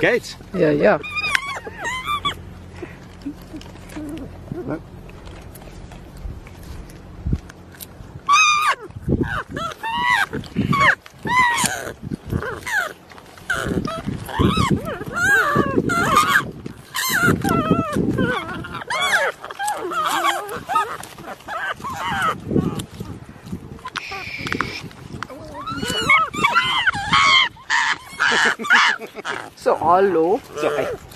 Gates. Yeah, yeah. Look. Ah! so all low. It's okay.